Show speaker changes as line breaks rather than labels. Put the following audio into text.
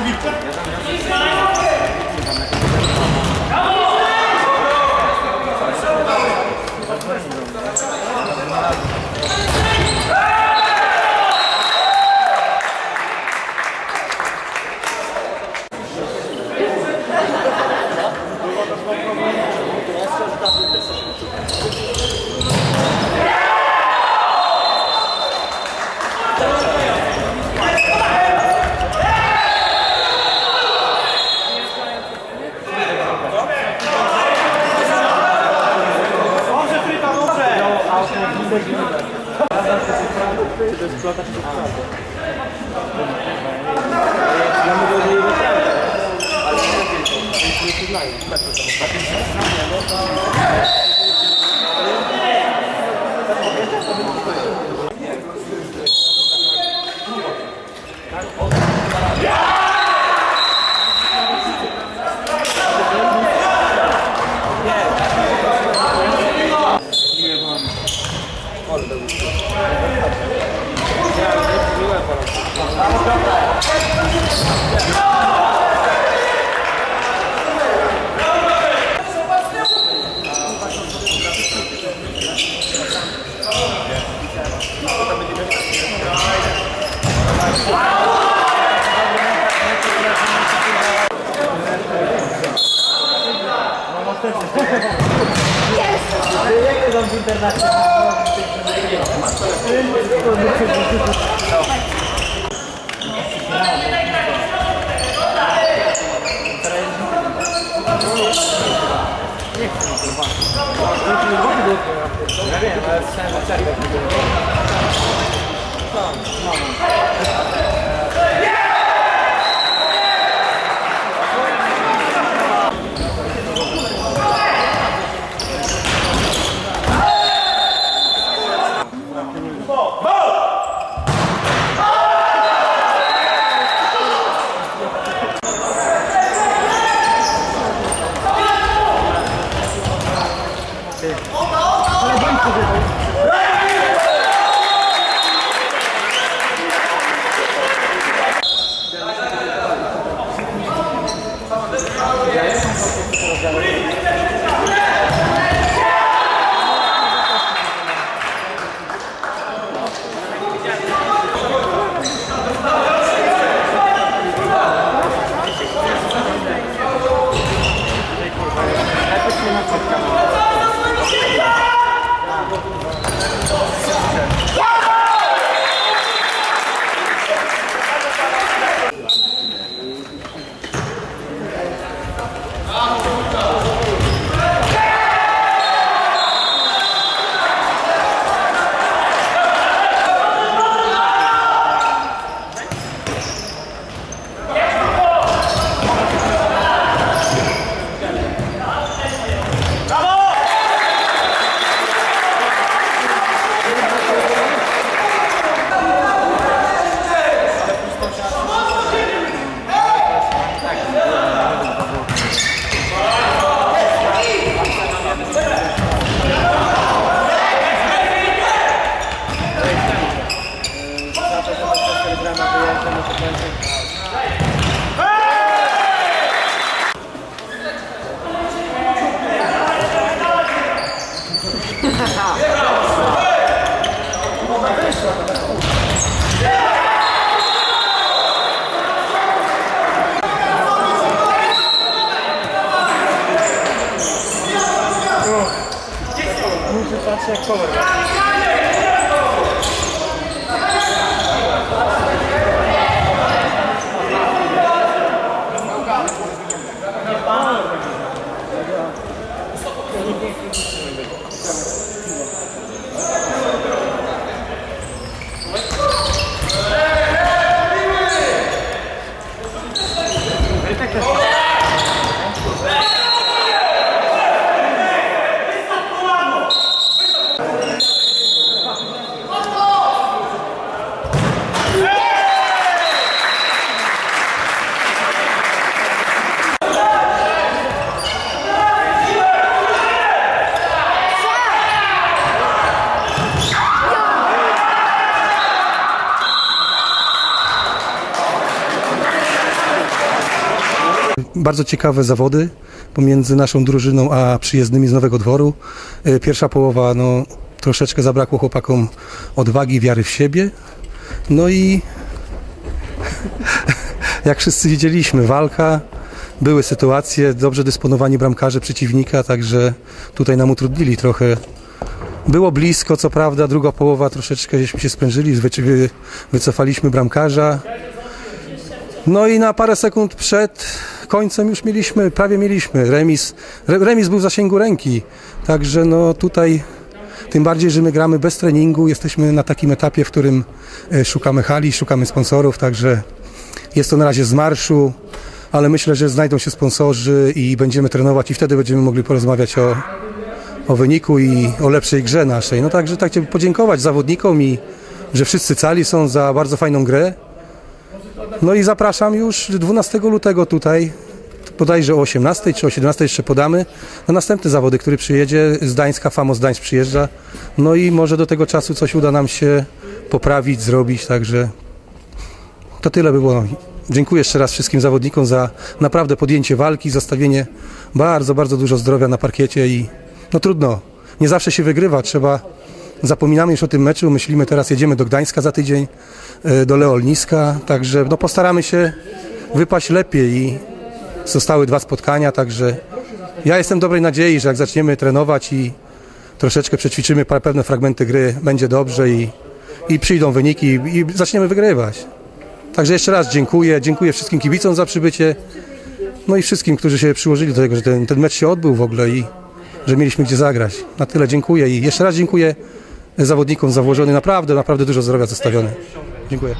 Thank. Yes! Não, não, não. That's it, color. Bardzo ciekawe zawody pomiędzy naszą drużyną a przyjezdnymi z Nowego Dworu. E, Pierwsza połowa, no, troszeczkę zabrakło chłopakom odwagi, wiary w siebie. No i jak wszyscy widzieliśmy, walka, były sytuacje, dobrze dysponowani bramkarze przeciwnika, także tutaj nam utrudnili trochę. Było blisko, co prawda, druga połowa troszeczkę żeśmy się sprężyli, wycofaliśmy bramkarza. No i na parę sekund przed końcem już mieliśmy, prawie mieliśmy remis. Re, remis był w zasięgu ręki, także no tutaj Tym bardziej, że my gramy bez treningu, jesteśmy na takim etapie, w którym e, szukamy hali, szukamy sponsorów, także jest to na razie z marszu, ale myślę, że znajdą się sponsorzy i będziemy trenować i wtedy będziemy mogli porozmawiać o, o wyniku i o lepszej grze naszej. No także tak chciałbym podziękować zawodnikom i że wszyscy cali są za bardzo fajną grę. No i zapraszam już 12 lutego tutaj, bodajże o 18 czy o 17 jeszcze podamy, na następne zawody, który przyjedzie z Gdańska, Famos Gdańsk przyjeżdża. No i może do tego czasu coś uda nam się poprawić, zrobić, także to tyle by było. Dziękuję jeszcze raz wszystkim zawodnikom za naprawdę podjęcie walki, zostawienie bardzo, bardzo dużo zdrowia na parkiecie i no trudno, nie zawsze się wygrywa, trzeba, zapominamy już o tym meczu, myślimy teraz, jedziemy do Gdańska za tydzień, e, do Leolniska, także no postaramy się wypaść lepiej. I zostały dwa spotkania, także ja jestem dobrej nadziei, że jak zaczniemy trenować i troszeczkę przećwiczymy pewne fragmenty gry, będzie dobrze i, i przyjdą wyniki i zaczniemy wygrywać. Także jeszcze raz dziękuję, dziękuję wszystkim kibicom za przybycie, no i wszystkim, którzy się przyłożyli do tego, że ten, ten mecz się odbył w ogóle i że mieliśmy gdzie zagrać. Na tyle dziękuję i jeszcze raz dziękuję zawodnikom za włożony naprawdę, naprawdę dużo zdrowia zostawione. Dziękuję.